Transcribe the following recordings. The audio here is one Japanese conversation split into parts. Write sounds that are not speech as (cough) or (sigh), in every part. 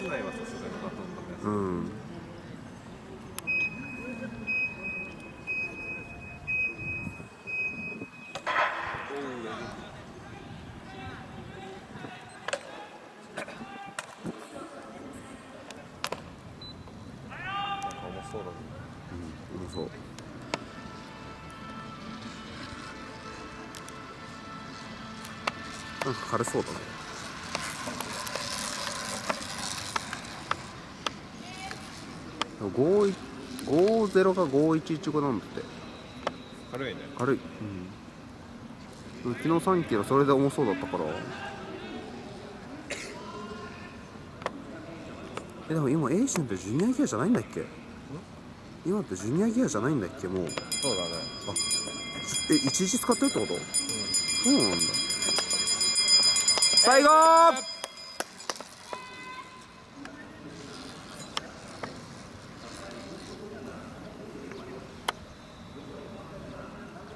市内はさすがにバトンとかやうん。なんか重そうだね。うまそうなんか軽そうだね50か5115なんだって。軽いね。軽い。うん。昨日3キロそれで重そうだったから。えでも今エイシンってジュニアギアじゃないんだっけ？今ってジュニアギアじゃないんだっけもう。そうだね。え一時使ってるってこと、そうなんだ。最後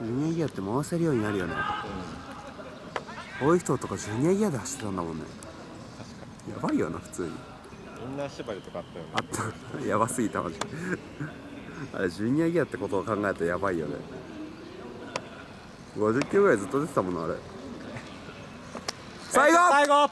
ジュニアギアって回せるようになるよね。多い人とかジュニアギアで走ってたんだもんね。やばいよな普通に。インナー縛りとかあったよね。あった。(laughs) やばすぎたマジ (laughs) あれジュニアギアってことを考えるとやばいよね。50キロぐらいずっと出てたもんなあれ。最後！最後